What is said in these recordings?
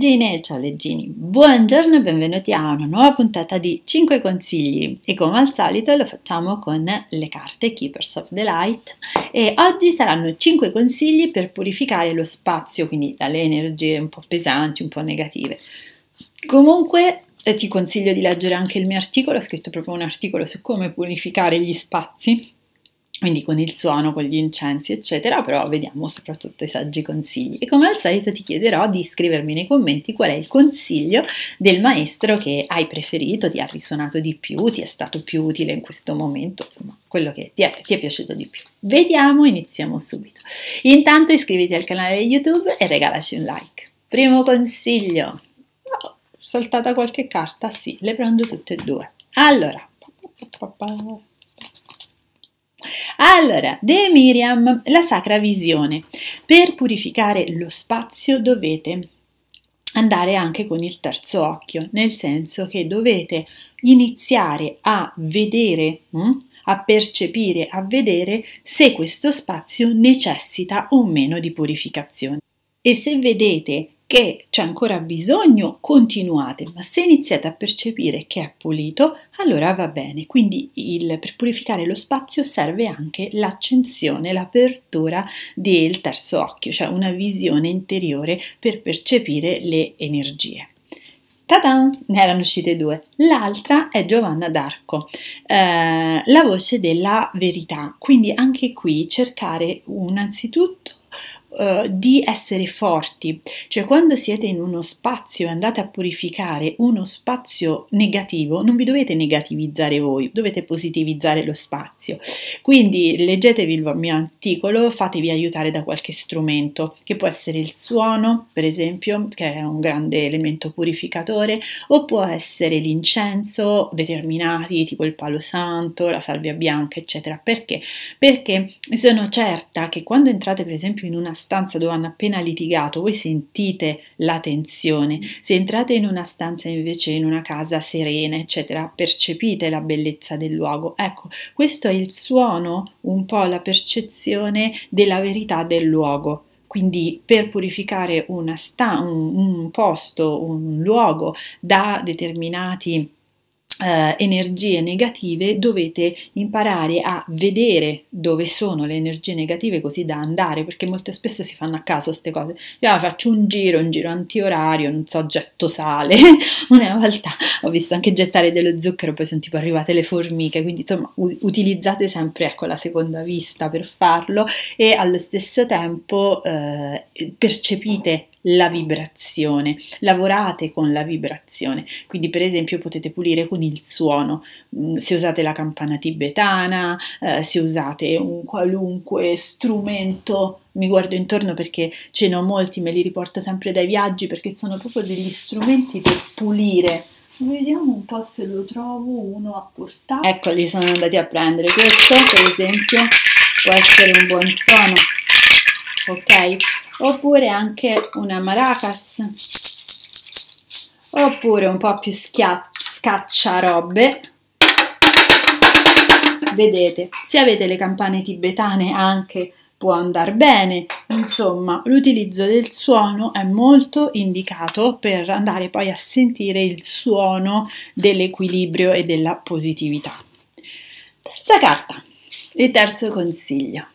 Leggine, ciao leggini, buongiorno e benvenuti a una nuova puntata di 5 consigli. E come al solito lo facciamo con le carte Keepers of the Light. E oggi saranno 5 consigli per purificare lo spazio, quindi dalle energie un po' pesanti, un po' negative. Comunque eh, ti consiglio di leggere anche il mio articolo, ho scritto proprio un articolo su come purificare gli spazi quindi con il suono, con gli incensi, eccetera, però vediamo soprattutto i saggi consigli. E come al solito ti chiederò di scrivermi nei commenti qual è il consiglio del maestro che hai preferito, ti ha risuonato di più, ti è stato più utile in questo momento, insomma, quello che ti è, ti è piaciuto di più. Vediamo, iniziamo subito. Intanto iscriviti al canale YouTube e regalaci un like. Primo consiglio. Oh, saltata qualche carta? Sì, le prendo tutte e due. Allora, allora, De Miriam, la sacra visione. Per purificare lo spazio dovete andare anche con il terzo occhio, nel senso che dovete iniziare a vedere, hm, a percepire, a vedere se questo spazio necessita o meno di purificazione. E se vedete che c'è ancora bisogno, continuate, ma se iniziate a percepire che è pulito, allora va bene. Quindi il, per purificare lo spazio serve anche l'accensione, l'apertura del terzo occhio, cioè una visione interiore per percepire le energie. Ta-da! Ne erano uscite due. L'altra è Giovanna d'Arco, eh, la voce della verità. Quindi anche qui cercare innanzitutto Uh, di essere forti, cioè quando siete in uno spazio e andate a purificare uno spazio negativo, non vi dovete negativizzare voi, dovete positivizzare lo spazio. Quindi leggetevi il mio articolo, fatevi aiutare da qualche strumento, che può essere il suono, per esempio, che è un grande elemento purificatore, o può essere l'incenso determinati, tipo il palo santo, la salvia bianca, eccetera. Perché? Perché sono certa che quando entrate, per esempio, in una stanza dove hanno appena litigato, voi sentite la tensione. Se entrate in una stanza invece in una casa serena, eccetera, percepite la bellezza del luogo. Ecco, questo è il suono, un po' la percezione della verità del luogo. Quindi per purificare una sta- un, un posto, un luogo da determinati eh, energie negative dovete imparare a vedere dove sono le energie negative così da andare perché molto spesso si fanno a caso queste cose. Io faccio un giro un giro antiorario non so getto sale. Una volta ho visto anche gettare dello zucchero poi sono tipo arrivate le formiche quindi insomma u- utilizzate sempre ecco la seconda vista per farlo e allo stesso tempo eh, percepite la vibrazione, lavorate con la vibrazione, quindi per esempio potete pulire con il suono, mm, se usate la campana tibetana, eh, se usate un qualunque strumento, mi guardo intorno perché ce ne ho molti, me li riporto sempre dai viaggi perché sono proprio degli strumenti per pulire. Vediamo un po' se lo trovo uno a portata. Ecco, li sono andati a prendere. Questo, per esempio, può essere un buon suono. Ok? Oppure anche una maracas. Oppure un po' più scacciarobe. Vedete se avete le campane tibetane anche può andare bene. Insomma l'utilizzo del suono è molto indicato per andare poi a sentire il suono dell'equilibrio e della positività. Terza carta il terzo consiglio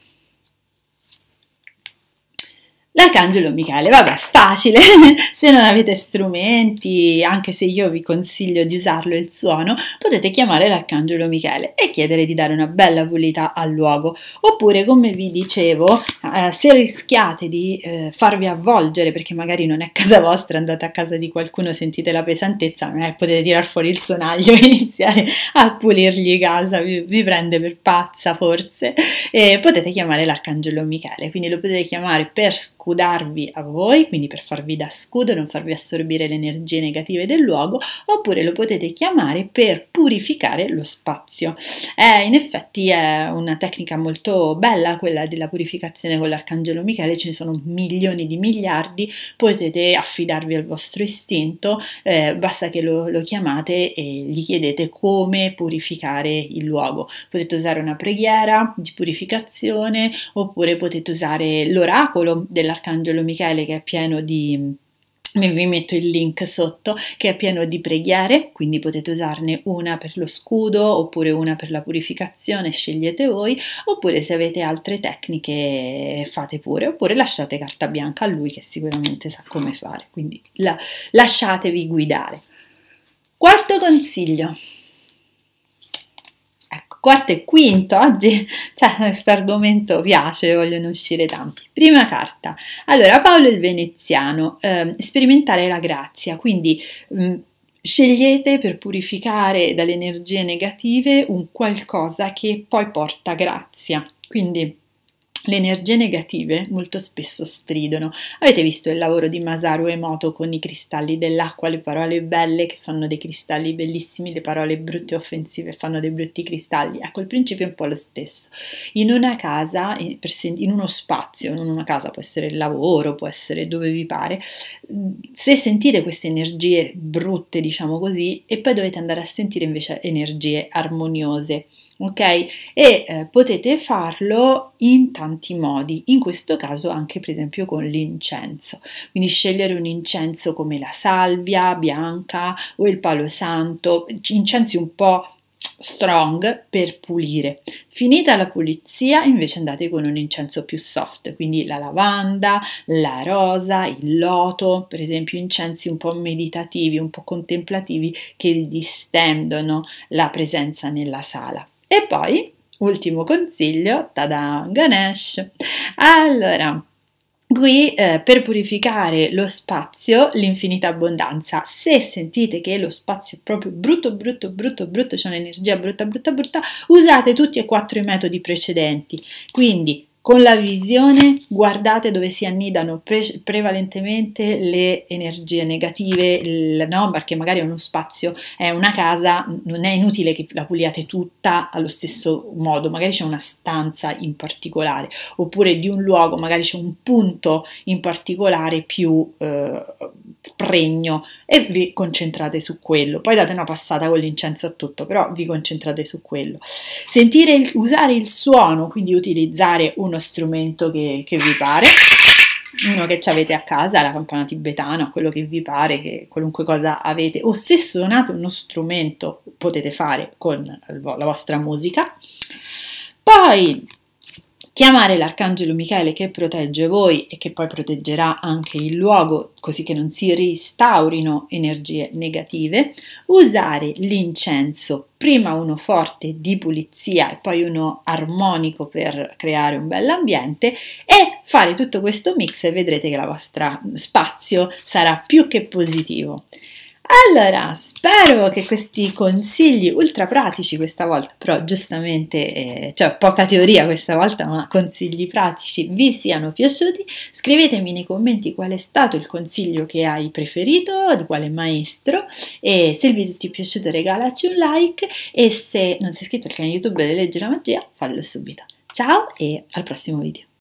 L'arcangelo Michele, vabbè, facile, se non avete strumenti, anche se io vi consiglio di usarlo il suono, potete chiamare l'arcangelo Michele e chiedere di dare una bella pulita al luogo. Oppure, come vi dicevo, eh, se rischiate di eh, farvi avvolgere, perché magari non è casa vostra, andate a casa di qualcuno, sentite la pesantezza, eh, potete tirar fuori il sonaglio e iniziare a pulirgli casa, vi, vi prende per pazza forse, e potete chiamare l'arcangelo Michele, quindi lo potete chiamare per scudarvi a voi, quindi per farvi da scudo, non farvi assorbire le energie negative del luogo, oppure lo potete chiamare per purificare lo spazio. Eh, in effetti è una tecnica molto bella quella della purificazione con l'arcangelo Michele, ce ne sono milioni di miliardi, potete affidarvi al vostro istinto, eh, basta che lo, lo chiamate e gli chiedete come purificare il luogo. Potete usare una preghiera di purificazione oppure potete usare l'oracolo della dell'Arcangelo Michele che è pieno di vi metto il link sotto che è pieno di preghiere, quindi potete usarne una per lo scudo oppure una per la purificazione, scegliete voi, oppure se avete altre tecniche fate pure, oppure lasciate carta bianca a lui che sicuramente sa come fare, quindi la, lasciatevi guidare. Quarto consiglio, quarto e quinto, oggi cioè, questo argomento piace, vogliono uscire tanti. Prima carta, allora Paolo il Veneziano, eh, sperimentare la grazia, quindi mh, mm, scegliete per purificare dalle energie negative un qualcosa che poi porta grazia, quindi le energie negative molto spesso stridono. Avete visto il lavoro di Masaru Emoto con i cristalli dell'acqua, le parole belle che fanno dei cristalli bellissimi, le parole brutte e offensive fanno dei brutti cristalli. Ecco, il principio è un po' lo stesso. In una casa, in uno spazio, in una casa può essere il lavoro, può essere dove vi pare, se sentite queste energie brutte, diciamo così, e poi dovete andare a sentire invece energie armoniose ok? E eh, potete farlo in tanti modi, in questo caso anche per esempio con l'incenso, quindi scegliere un incenso come la salvia bianca o il palo santo, incensi un po' strong per pulire. Finita la pulizia, invece andate con un incenso più soft, quindi la lavanda, la rosa, il loto, per esempio incensi un po' meditativi, un po' contemplativi che distendono la presenza nella sala. E poi, ultimo consiglio, tada, Ganesh. Allora, Qui eh, per purificare lo spazio, l'infinita abbondanza. Se sentite che lo spazio è proprio brutto, brutto, brutto, brutto, c'è un'energia brutta, brutta, brutta, usate tutti e quattro i metodi precedenti. Quindi con la visione guardate dove si annidano pre- prevalentemente le energie negative, il, no? perché magari è uno spazio, è una casa, non è inutile che la puliate tutta allo stesso modo, magari c'è una stanza in particolare, oppure di un luogo, magari c'è un punto in particolare più eh, pregno e vi concentrate su quello. Poi date una passata con l'incenso a tutto, però vi concentrate su quello. Sentire, il, usare il suono, quindi utilizzare uno strumento che, che vi pare, uno che avete a casa, la campana tibetana, quello che vi pare, che qualunque cosa avete, o se suonate uno strumento potete fare con la vostra musica. Poi chiamare l'arcangelo Michele che protegge voi e che poi proteggerà anche il luogo così che non si restaurino energie negative, usare l'incenso, prima uno forte di pulizia e poi uno armonico per creare un bell'ambiente e fare tutto questo mix e vedrete che il vostro spazio sarà più che positivo. Allora, spero che questi consigli ultra pratici questa volta, però giustamente, eh, cioè poca teoria questa volta, ma consigli pratici vi siano piaciuti. Scrivetemi nei commenti qual è stato il consiglio che hai preferito, di quale maestro e se il video ti è piaciuto regalaci un like e se non sei iscritto al canale YouTube delle Legge la Magia, fallo subito. Ciao e al prossimo video.